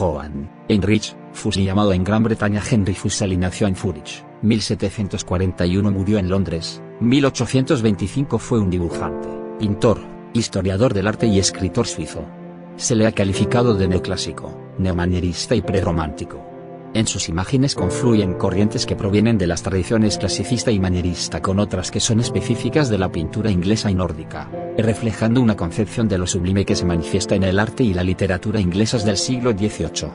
Johann Heinrich Fussell llamado en Gran Bretaña Henry Fuseli nació en Zurich, 1741 murió en Londres, 1825 fue un dibujante, pintor, historiador del arte y escritor suizo. Se le ha calificado de neoclásico, neomanierista y prerromántico. En sus imágenes confluyen corrientes que provienen de las tradiciones clasicista y manierista con otras que son específicas de la pintura inglesa y nórdica, reflejando una concepción de lo sublime que se manifiesta en el arte y la literatura inglesas del siglo XVIII.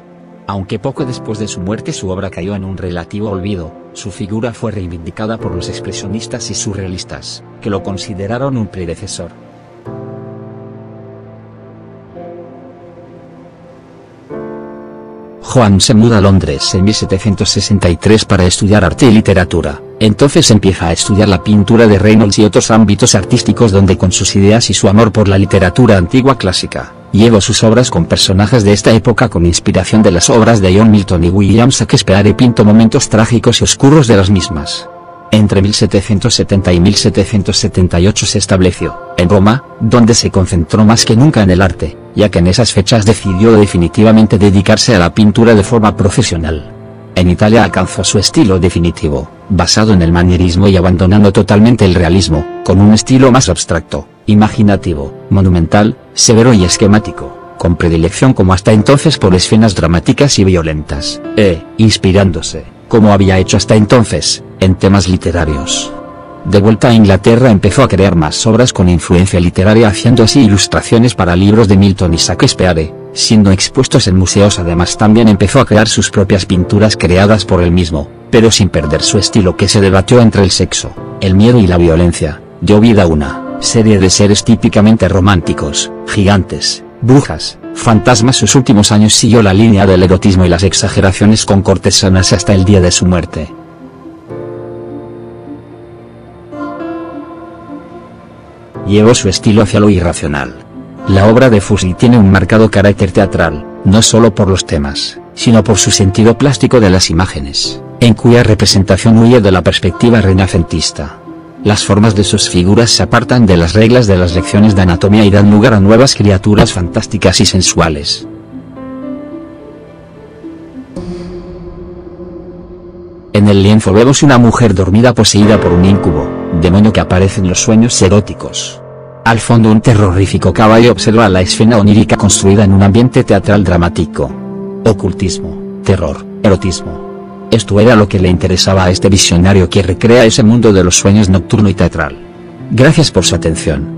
Aunque poco después de su muerte su obra cayó en un relativo olvido, su figura fue reivindicada por los expresionistas y surrealistas, que lo consideraron un predecesor. Juan se muda a Londres en 1763 para estudiar arte y literatura, entonces empieza a estudiar la pintura de Reynolds y otros ámbitos artísticos donde con sus ideas y su amor por la literatura antigua clásica, llevó sus obras con personajes de esta época con inspiración de las obras de John Milton y William Shakespeare y pintó momentos trágicos y oscuros de las mismas. Entre 1770 y 1778 se estableció, en Roma, donde se concentró más que nunca en el arte, ya que en esas fechas decidió definitivamente dedicarse a la pintura de forma profesional. En Italia alcanzó su estilo definitivo, basado en el manierismo y abandonando totalmente el realismo, con un estilo más abstracto, imaginativo, monumental, severo y esquemático, con predilección como hasta entonces por escenas dramáticas y violentas, e, inspirándose, como había hecho hasta entonces, en temas literarios. De vuelta a Inglaterra empezó a crear más obras con influencia literaria haciendo así ilustraciones para libros de Milton y Shakespeare, siendo expuestos en museos además también empezó a crear sus propias pinturas creadas por él mismo, pero sin perder su estilo que se debatió entre el sexo, el miedo y la violencia, dio vida a una serie de seres típicamente románticos, gigantes, brujas, fantasmas sus últimos años siguió la línea del erotismo y las exageraciones con cortesanas hasta el día de su muerte. Llevó su estilo hacia lo irracional. La obra de Fuseli tiene un marcado carácter teatral, no solo por los temas, sino por su sentido plástico de las imágenes, en cuya representación huye de la perspectiva renacentista. Las formas de sus figuras se apartan de las reglas de las lecciones de anatomía y dan lugar a nuevas criaturas fantásticas y sensuales. En el lienzo vemos una mujer dormida poseída por un incubo, demonio que aparece en los sueños eróticos. Al fondo un terrorífico caballo observa la escena onírica construida en un ambiente teatral dramático. Ocultismo, terror, erotismo. Esto era lo que le interesaba a este visionario que recrea ese mundo de los sueños nocturno y teatral. Gracias por su atención.